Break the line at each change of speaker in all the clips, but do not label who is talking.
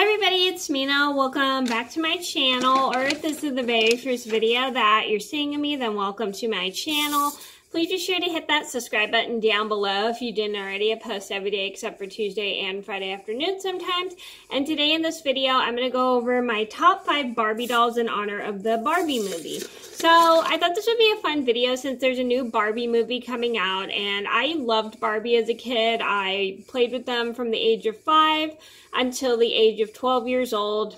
Hi everybody, it's Mena. Welcome back to my channel, or if this is the very first video that you're seeing of me, then welcome to my channel. Please be sure to hit that subscribe button down below if you didn't already. I post every day except for Tuesday and Friday afternoon sometimes. And today in this video, I'm going to go over my top five Barbie dolls in honor of the Barbie movie. So I thought this would be a fun video since there's a new Barbie movie coming out. And I loved Barbie as a kid. I played with them from the age of five until the age of 12 years old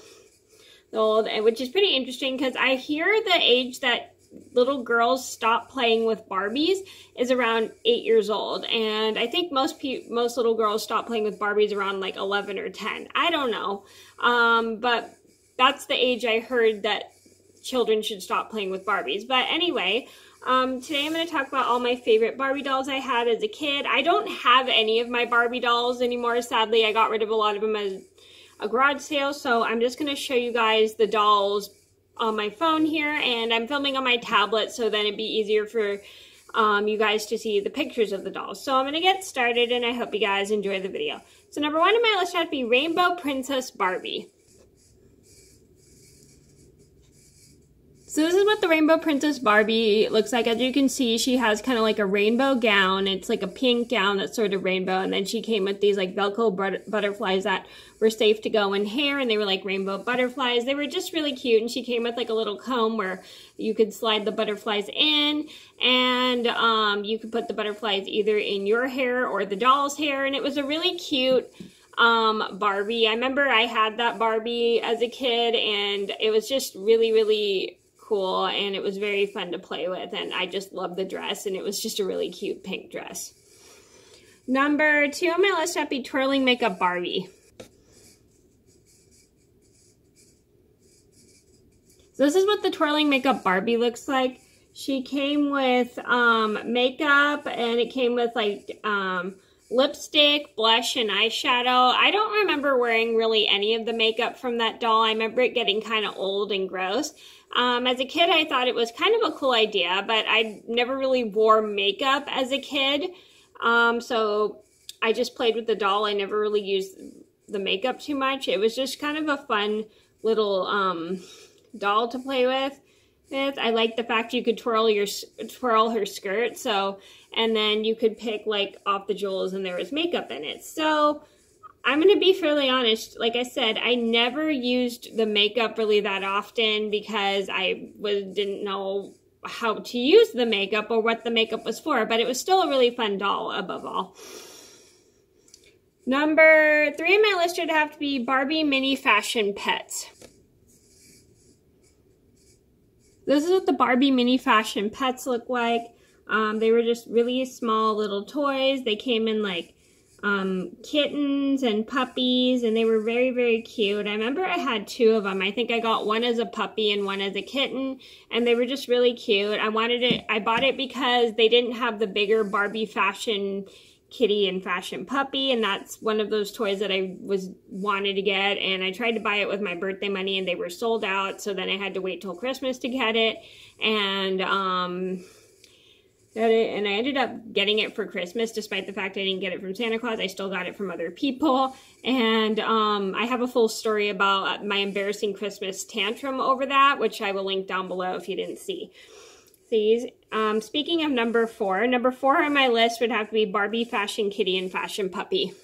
old, which is pretty interesting because I hear the age that little girls stop playing with Barbies is around eight years old. And I think most pe- most little girls stop playing with Barbies around like 11 or 10. I don't know. Um, but that's the age I heard that children should stop playing with Barbies. But anyway, um, today I'm going to talk about all my favorite Barbie dolls I had as a kid. I don't have any of my Barbie dolls anymore. Sadly, I got rid of a lot of them as a garage sale. So I'm just going to show you guys the dolls on my phone here and I'm filming on my tablet so then it'd be easier for um, you guys to see the pictures of the dolls. So I'm going to get started and I hope you guys enjoy the video. So number one on my list to be Rainbow Princess Barbie. So this is what the Rainbow Princess Barbie looks like. As you can see, she has kind of like a rainbow gown. It's like a pink gown that's sort of rainbow. And then she came with these like Velcro but butterflies that were safe to go in hair. And they were like rainbow butterflies. They were just really cute. And she came with like a little comb where you could slide the butterflies in. And um, you could put the butterflies either in your hair or the doll's hair. And it was a really cute um, Barbie. I remember I had that Barbie as a kid. And it was just really, really cool and it was very fun to play with and I just loved the dress and it was just a really cute pink dress. Number two on my list be Twirling Makeup Barbie. So this is what the Twirling Makeup Barbie looks like. She came with um, makeup and it came with like um, lipstick, blush, and eyeshadow. I don't remember wearing really any of the makeup from that doll. I remember it getting kind of old and gross. Um, as a kid, I thought it was kind of a cool idea, but I never really wore makeup as a kid. Um, so I just played with the doll. I never really used the makeup too much. It was just kind of a fun little um, doll to play with. With. I like the fact you could twirl your twirl her skirt. So, and then you could pick like off the jewels, and there was makeup in it. So I'm going to be fairly honest. Like I said, I never used the makeup really that often because I was, didn't know how to use the makeup or what the makeup was for, but it was still a really fun doll above all. Number three on my list would have to be Barbie Mini Fashion Pets. This is what the Barbie Mini Fashion Pets look like. Um, they were just really small little toys. They came in like um, kittens and puppies, and they were very, very cute. I remember I had two of them. I think I got one as a puppy and one as a kitten, and they were just really cute. I wanted it, I bought it because they didn't have the bigger Barbie fashion kitty and fashion puppy, and that's one of those toys that I was wanted to get, and I tried to buy it with my birthday money, and they were sold out, so then I had to wait till Christmas to get it, and, um, it, and I ended up getting it for Christmas, despite the fact I didn't get it from Santa Claus. I still got it from other people. And um, I have a full story about my embarrassing Christmas tantrum over that, which I will link down below if you didn't see. These. Um, speaking of number four, number four on my list would have to be Barbie Fashion Kitty and Fashion Puppy.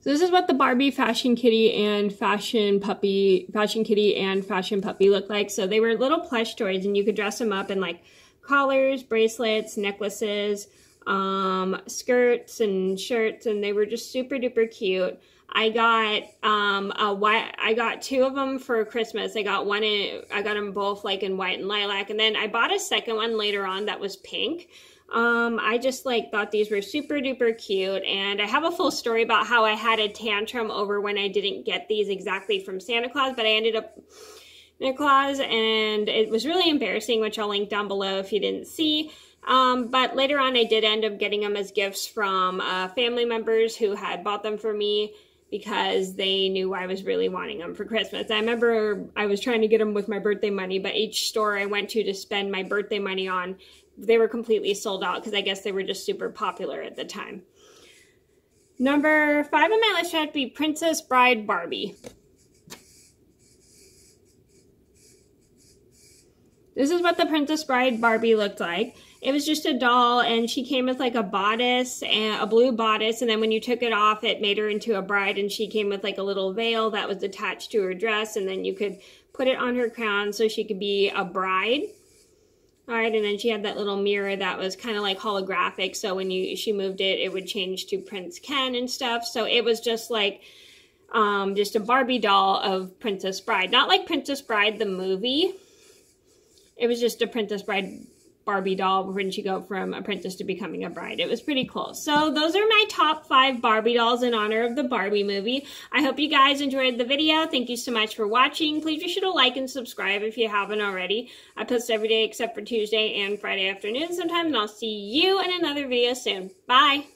So this is what the Barbie Fashion Kitty and Fashion Puppy, Fashion Kitty and Fashion Puppy look like. So they were little plush toys and you could dress them up in like collars, bracelets, necklaces, um, skirts and shirts and they were just super duper cute. I got um a white I got two of them for Christmas. I got one in I got them both like in white and lilac and then I bought a second one later on that was pink. Um, I just like thought these were super duper cute and I have a full story about how I had a tantrum over when I didn't get these exactly from Santa Claus, but I ended up Santa Claus and it was really embarrassing, which I'll link down below if you didn't see. Um, but later on, I did end up getting them as gifts from uh, family members who had bought them for me because they knew I was really wanting them for Christmas. I remember I was trying to get them with my birthday money, but each store I went to to spend my birthday money on they were completely sold out because I guess they were just super popular at the time. Number five on my list had to be Princess Bride Barbie. This is what the Princess Bride Barbie looked like. It was just a doll and she came with like a bodice and a blue bodice and then when you took it off it made her into a bride and she came with like a little veil that was attached to her dress and then you could put it on her crown so she could be a bride. All right, and then she had that little mirror that was kind of like holographic. So when you she moved it, it would change to Prince Ken and stuff. So it was just like um, just a Barbie doll of Princess Bride. Not like Princess Bride the movie. It was just a Princess Bride Barbie doll when she go from apprentice to becoming a bride. It was pretty cool. So those are my top five Barbie dolls in honor of the Barbie movie. I hope you guys enjoyed the video. Thank you so much for watching. Please be sure to like and subscribe if you haven't already. I post every day except for Tuesday and Friday afternoon sometimes, and I'll see you in another video soon. Bye!